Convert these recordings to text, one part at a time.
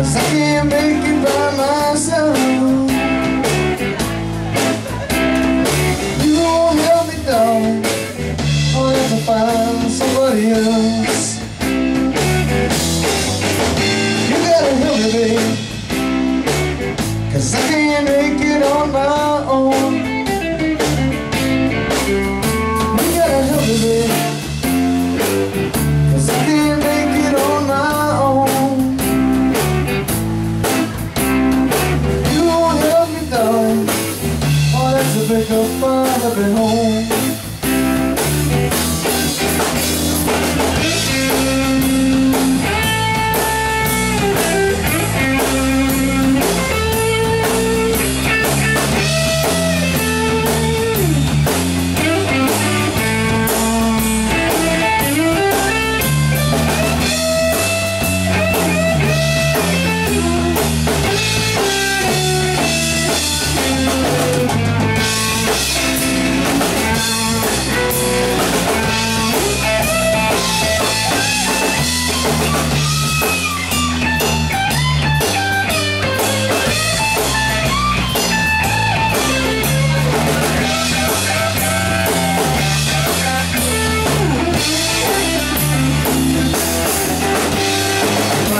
Cause I can't make it by myself. You won't help me down. I'll have to find somebody else. You gotta help me, babe. I can't make it on my own a pick I've been home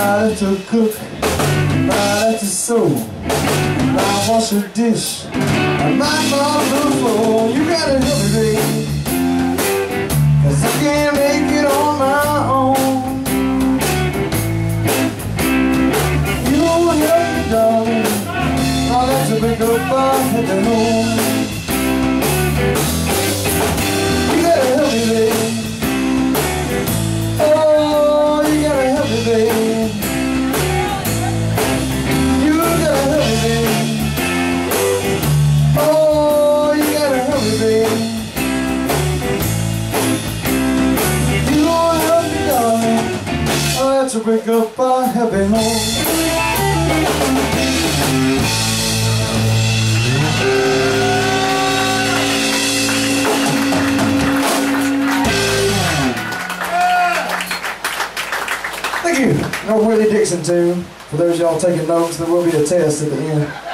Might to cook, I might to sew, I wash a dish, I might mop the floor. You gotta help me, babe, cause I can't make it on my own. You help me, darling, I'll to pick up my head at home. To break up our happy. Thank you. No Willie Dixon tune. For those y'all taking notes, there will be a test at the end.